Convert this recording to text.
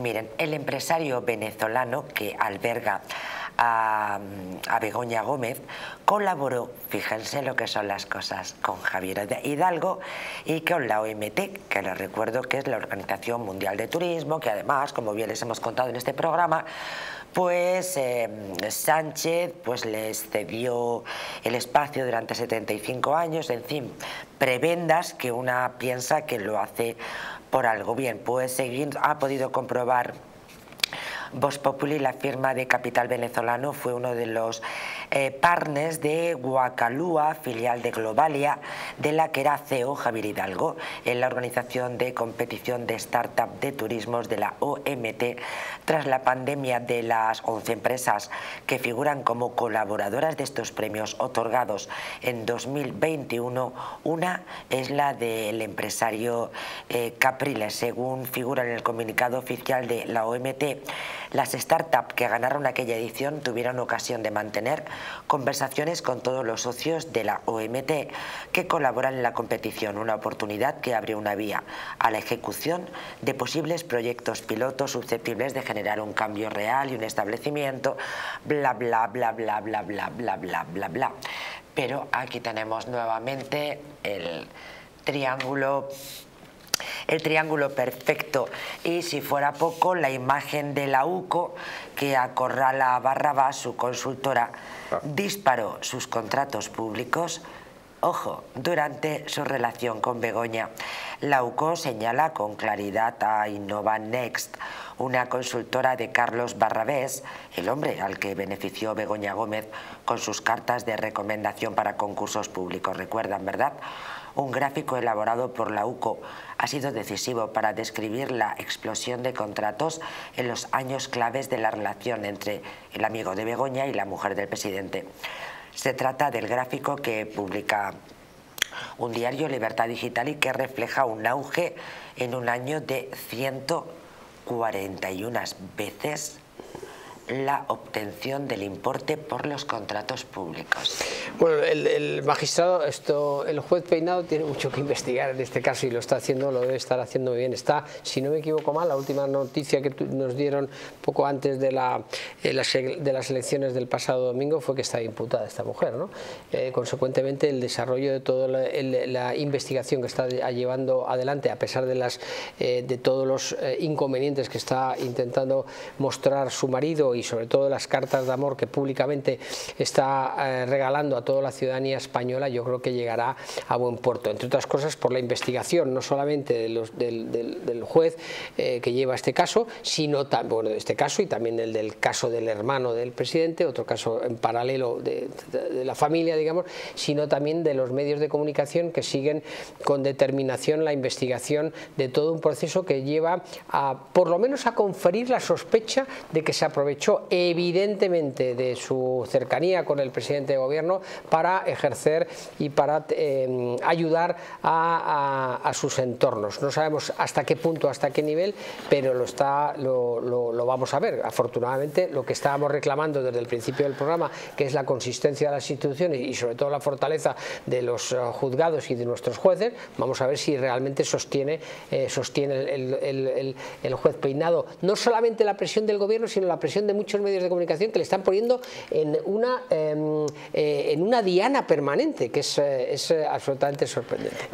Miren, el empresario venezolano que alberga a, Begoña Gómez colaboró, fíjense lo que son las cosas, con Javier Hidalgo y con la OMT, que les recuerdo que es la Organización Mundial de Turismo, que además, como bien les hemos contado en este programa, pues eh, Sánchez pues les cedió el espacio durante 75 años, en fin, prebendas que una piensa que lo hace por algo. Bien, pues seguir, ha podido comprobar Vox Populi, la firma de capital venezolano, fue uno de los eh, partners de Guacalúa, filial de Globalia, de la que era CEO Javier Hidalgo, en la organización de competición de startup de turismos de la OMT, tras la pandemia de las 11 empresas que figuran como colaboradoras de estos premios otorgados en 2021, una es la del empresario eh, Capriles, según figura en el comunicado oficial de la OMT. Las startups que ganaron aquella edición tuvieron ocasión de mantener conversaciones con todos los socios de la OMT que colaboran en la competición, una oportunidad que abre una vía a la ejecución de posibles proyectos pilotos susceptibles de generar un cambio real y un establecimiento, bla bla bla bla bla bla bla bla bla bla. Pero aquí tenemos nuevamente el triángulo el triángulo perfecto y si fuera poco la imagen de la UCO que acorrala a Barrabás, su consultora, ah. disparó sus contratos públicos Ojo, durante su relación con Begoña, la UCO señala con claridad a Innova Next, una consultora de Carlos Barrabés, el hombre al que benefició Begoña Gómez con sus cartas de recomendación para concursos públicos. ¿Recuerdan, verdad? Un gráfico elaborado por la UCO ha sido decisivo para describir la explosión de contratos en los años claves de la relación entre el amigo de Begoña y la mujer del presidente. Se trata del gráfico que publica un diario Libertad Digital y que refleja un auge en un año de 141 veces la obtención del importe por los contratos públicos. Bueno, el, magistrado, esto, el juez Peinado tiene mucho que investigar en este caso y lo está haciendo, lo debe estar haciendo muy bien. Está, si no me equivoco mal, la última noticia que nos dieron poco antes de, la, eh, de las elecciones del pasado domingo fue que está imputada esta mujer. ¿no? Eh, consecuentemente, el desarrollo de toda la, investigación que está llevando adelante, a pesar de, las, eh, de todos los inconvenientes que está intentando mostrar su marido y sobre todo las cartas de amor que públicamente está eh, regalando a toda la ciudadanía española, yo creo que llegará a buen puerto. Entre otras cosas por la investigación, no solamente de los, del, juez eh, que lleva este caso, sino bueno, este caso y también el del caso del hermano del presidente, otro caso en paralelo de, la familia, digamos, sino también de los medios de comunicación que siguen con determinación la investigación de todo un proceso que lleva a, por lo menos a conferir la sospecha de que se aprovechó evidentemente de su cercanía con el presidente de gobierno para ejercer y para eh, ayudar a, sus entornos. No sabemos hasta qué punto, hasta qué nivel, pero lo, está, lo, vamos a ver. Afortunadamente, lo que estábamos reclamando desde el principio del programa, que es la consistencia de las instituciones y sobre todo la fortaleza de los eh, juzgados y de nuestros jueces, vamos a ver si realmente sostiene, eh, sostiene el, el juez peinado no solamente la presión del gobierno, sino la presión de muchos medios de comunicación que le están poniendo en una, em, eh, en una diana permanente, que es, eh, es absolutamente sorprendente.